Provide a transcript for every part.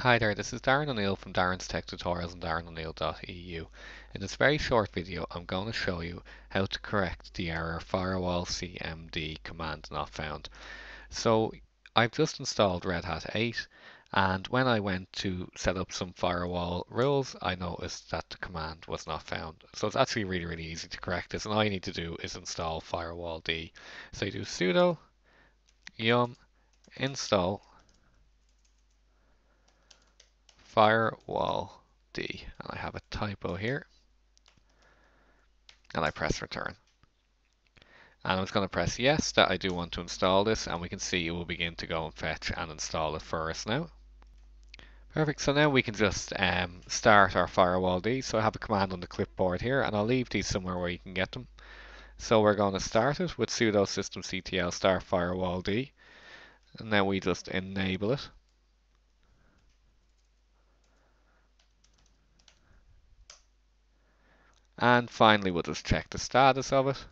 Hi there, this is Darren O'Neill from Darren's Tech Tutorials and darreno'neill.eu. In this very short video I'm going to show you how to correct the error firewall cmd command not found. So I've just installed Red Hat 8 and when I went to set up some firewall rules I noticed that the command was not found. So it's actually really really easy to correct this and all you need to do is install firewalld. So you do sudo yum install firewall D and I have a typo here and I press return and I'm just going to press yes that I do want to install this and we can see it will begin to go and fetch and install it for us now. Perfect, so now we can just um, start our firewalld. So I have a command on the clipboard here and I'll leave these somewhere where you can get them. So we're going to start it with sudo systemctl start firewalld, and then we just enable it. And finally, we'll just check the status of it.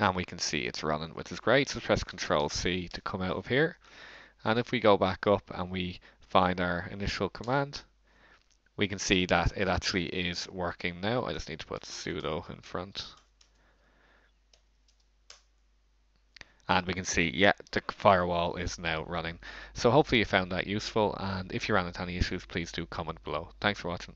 And we can see it's running, which is great. So press Control C to come out of here. And if we go back up and we find our initial command, we can see that it actually is working now. I just need to put sudo in front. And we can see yeah the firewall is now running. So hopefully you found that useful and if you ran into any issues please do comment below. Thanks for watching